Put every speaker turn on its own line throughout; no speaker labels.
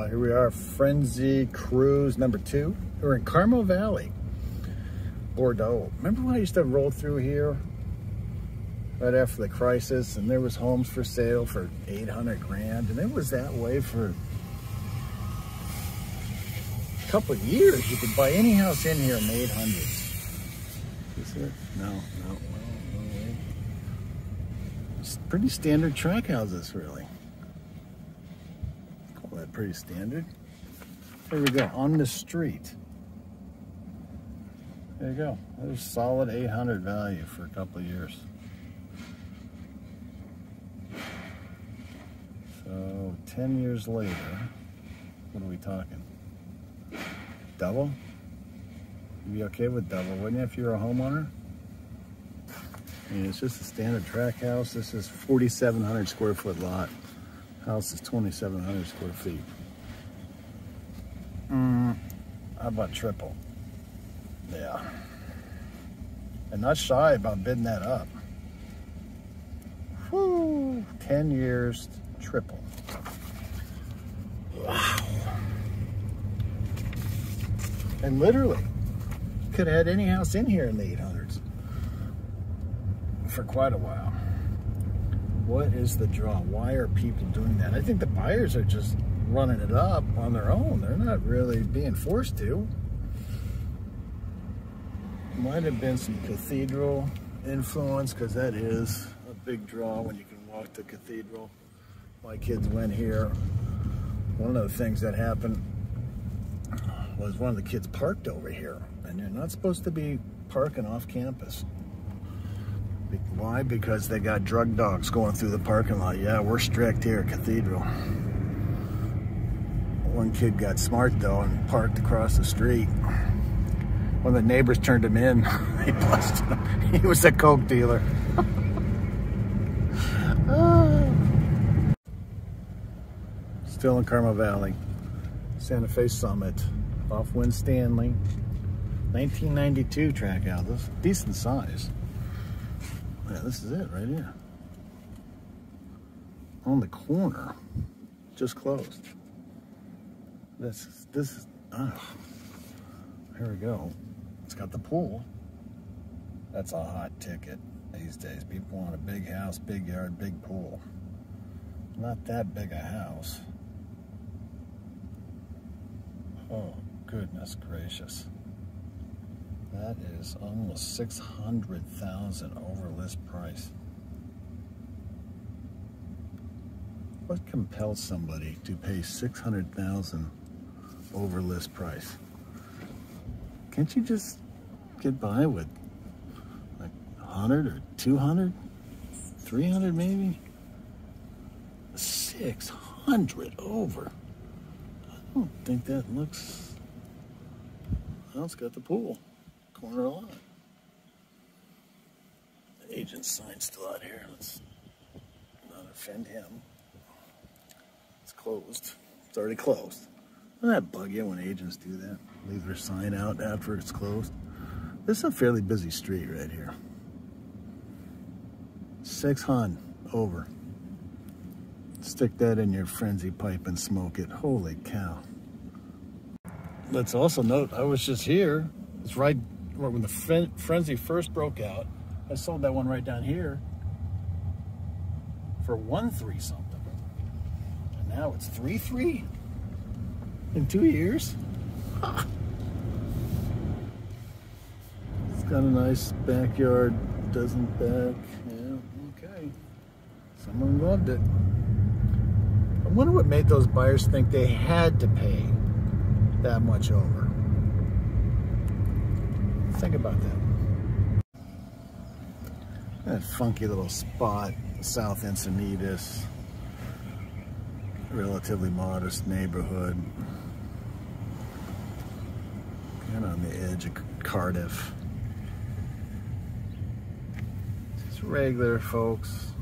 Uh, here we are, Frenzy Cruise number two. We're in Carmel Valley, Bordeaux. Remember when I used to roll through here right after the crisis and there was homes for sale for 800 grand and it was that way for a couple of years. You could buy any house in here in the 800s. Is it? No, no, no. It's pretty standard track houses, really pretty standard. There we go, on the street. There you go. There's solid 800 value for a couple of years. So 10 years later, what are we talking? Double? You'd be okay with double, wouldn't you, if you're a homeowner? I mean, it's just a standard track house. This is 4,700 square foot lot. House is 2,700 square feet. Mm, how about triple? Yeah. And not shy about bidding that up. Whew, 10 years, triple. Wow. And literally, could have had any house in here in the 800s for quite a while. What is the draw? Why are people doing that? I think the buyers are just running it up on their own. They're not really being forced to. Might have been some cathedral influence because that is a big draw when you can walk to cathedral. My kids went here. One of the things that happened was one of the kids parked over here and you're not supposed to be parking off campus. Why? Because they got drug dogs going through the parking lot. Yeah, we're strict here at Cathedral. One kid got smart though and parked across the street. When the neighbors turned him in, they busted him. He was a coke dealer. Still in Carmel Valley. Santa Fe Summit. Off Winstanley. 1992 track out. This decent size. Yeah, this is it right here. On the corner. Just closed. This, is, this, oh, here we go. It's got the pool. That's a hot ticket these days. People want a big house, big yard, big pool. Not that big a house. Oh, goodness gracious. That is almost 600,000 over list price. What compels somebody to pay 600,000 over list price? Can't you just get by with like 100 or 200? 300 maybe? 600 over. I don't think that looks... Well, it's got the pool corner lot. The agent's sign's still out here. Let's not offend him. It's closed. It's already closed. Doesn't that bug you when agents do that? Leave their sign out after it's closed? This is a fairly busy street right here. Six hun over. Stick that in your frenzy pipe and smoke it. Holy cow. Let's also note, I was just here. It's right when the frenzy first broke out, I sold that one right down here for one three something. And now it's three three in two years. It's got a nice backyard, doesn't back. Yeah, okay. Someone loved it. I wonder what made those buyers think they had to pay that much over. Think about that. That funky little spot, South Encinitas. Relatively modest neighborhood. Kind of on the edge of Cardiff. Just regular folks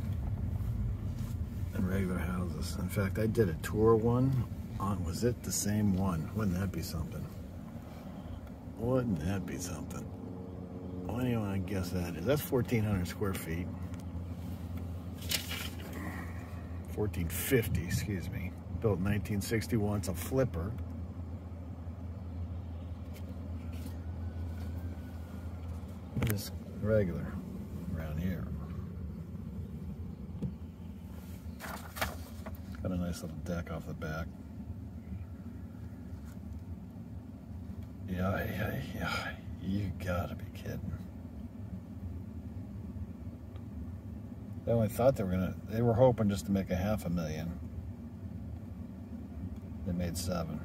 and regular houses. In fact, I did a tour one on, was it the same one? Wouldn't that be something? Wouldn't that be something? You want to guess that is? That's 1,400 square feet. 1450, excuse me. Built in 1961. It's a flipper. Just regular around here. Got a nice little deck off the back. Yeah, yeah, yeah. You gotta be kidding. They only thought they were gonna, they were hoping just to make a half a million. They made seven.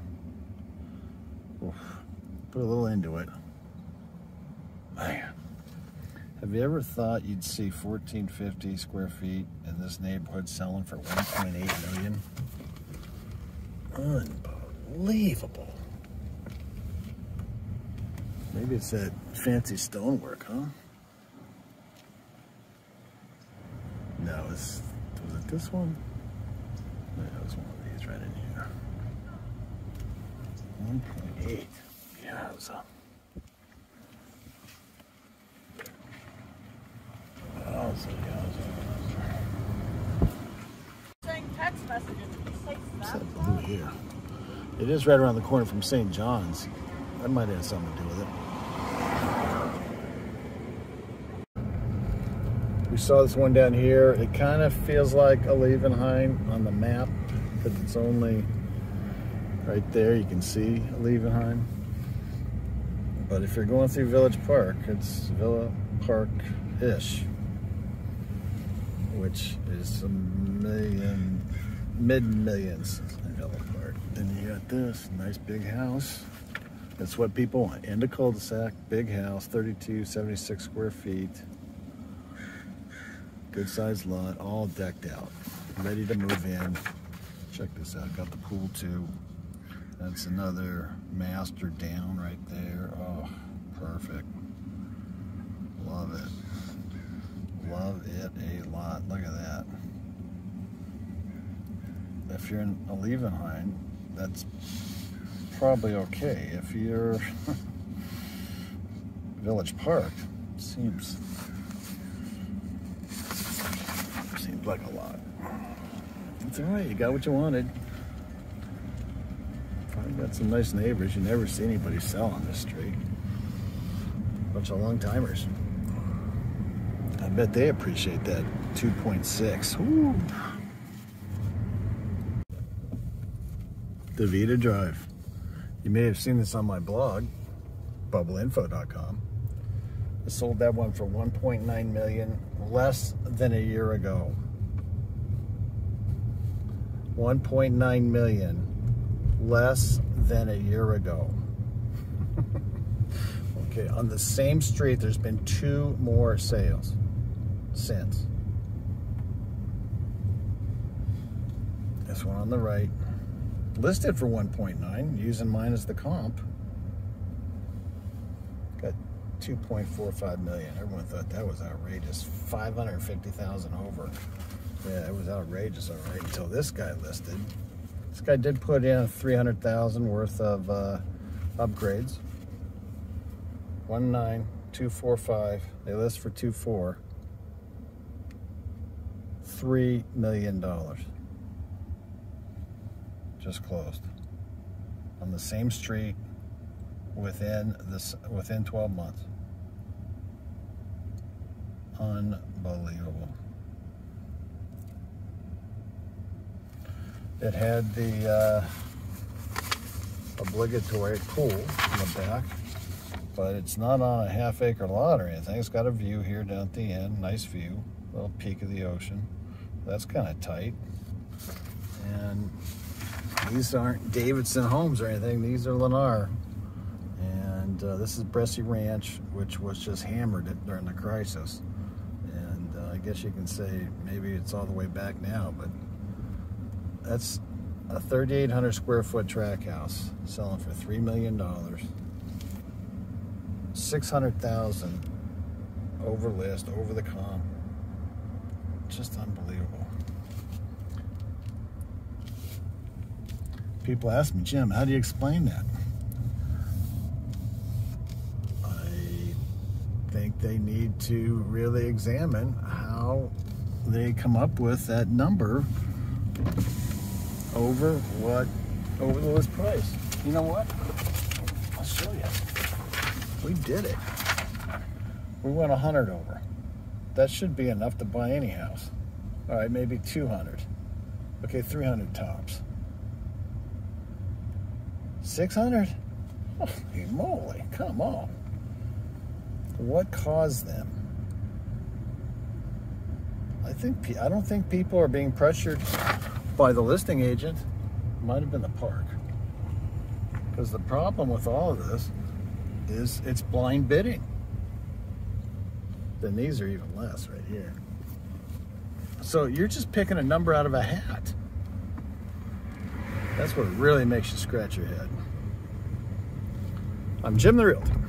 Oof. Put a little into it. Man. Have you ever thought you'd see 1450 square feet in this neighborhood selling for 1.8 million? Unbelievable. Maybe it's that fancy stonework, huh? No, it's, was it this one? No, it was one of these right in here. 1.8. Yeah, it was a... Yowza, yowza.
Saying text messages. Say
What's
snap.
that blue here? It is right around the corner from St. John's. That might have something to do with it. We saw this one down here. It kind of feels like Olivenhain on the map because it's only right there. You can see Olivenhain. But if you're going through Village Park, it's Villa Park-ish, which is a million, mid-millions in Villa Park. Then you got this nice big house. That's what people want. End of cul-de-sac, big house, 32, 76 square feet. Good sized lot, all decked out, ready to move in. Check this out, got the pool too. That's another master down right there. Oh, perfect. Love it. Love it a lot. Look at that. If you're in Olivenhain, that's probably okay. If you're Village Park, seems like a lot. It's all right. You got what you wanted. Probably got some nice neighbors. You never see anybody sell on this street. Bunch of long timers. I bet they appreciate that 2.6. Woo. Davita Drive. You may have seen this on my blog, bubbleinfo.com. I sold that one for 1.9 million, less than a year ago. 1.9 million, less than a year ago. okay, on the same street, there's been two more sales since. This one on the right, listed for 1.9, using mine as the comp. Got 2.45 million. Everyone thought that was outrageous. 550,000 over. Yeah, it was outrageous, all right, until this guy listed. This guy did put in 300,000 worth of uh, upgrades. 19245. They list for 24. $3 million. Just closed. On the same street within this within 12 months. Unbelievable. It had the uh, obligatory pool in the back, but it's not on a half acre lot or anything. It's got a view here down at the end, nice view, little peak of the ocean. That's kind of tight. And these aren't Davidson homes or anything, these are Lennar. And uh, this is Bressi Ranch, which was just hammered during the crisis. And uh, I guess you can say maybe it's all the way back now, but that's a 3,800 square foot track house selling for $3 million. 600,000 over list, over the comp. Just unbelievable. People ask me, Jim, how do you explain that? I think they need to really examine how they come up with that number over what, over the list price. You know what? I'll show you. We did it. We went 100 over. That should be enough to buy any house. All right, maybe 200. Okay, 300 tops. 600? Holy moly, come on. What caused them? I think I don't think people are being pressured by the listing agent. Might have been the park. Because the problem with all of this is it's blind bidding. Then these are even less right here. So you're just picking a number out of a hat. That's what really makes you scratch your head. I'm Jim the Realtor.